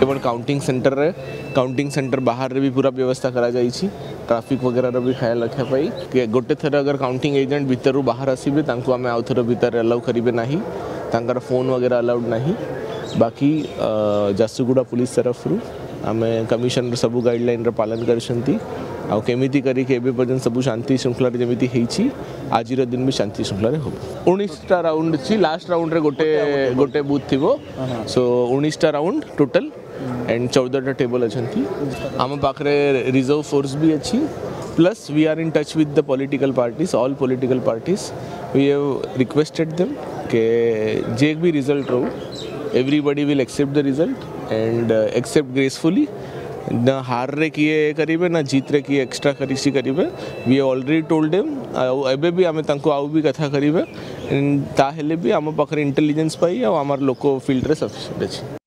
केवल counting centre रे counting centre बाहर रे भी पूरा व्यवस्था करा जाइछि ट्रैफ़िक वगैरह रो भी ख्याल रखा पाई गोटे थर अगर काउंटिंग एजेंट भीतर बाहर आसबे तांको आमे आउ थर भीतर अलाउ करिवे नाही. तांकर फ़ोन वगैरह अलाउड नाही. बाकी जासुगुड़ा पुलिस तरफ़ आम कमिशन सब गाइडलाइन पालन कर एबे पर्यंत सब शांति श्रृंखला जमिति हेछि आजिर दिन भी शांति श्रृंखला हो उन्नीसटा राउंड छी लास्ट राउंड रे गोटे गोटे बुथ थिबो सो उन्नीसटा राउंड टोटल एंड चौदहटा टेबल अच्छा आम पाखे रिज़र्व फोर्स भी अच्छी plus we are in touch with the political parties all political parties we have requested them के जे भी result row everybody will accept the result and accept gracefully न हार रे किए करेंगे ना जीत रे किए एक्स्ट्रा करीसी करेंगे वी ऑलरेडी टोल्ड हिम एबे भी आमे तांको आउ भी कथा करेंगे ताहेले भी आम पाखरे इंटेलिजेंस पाई आ लोक लोको फ़ील्ड रे सफिशिएंट अछि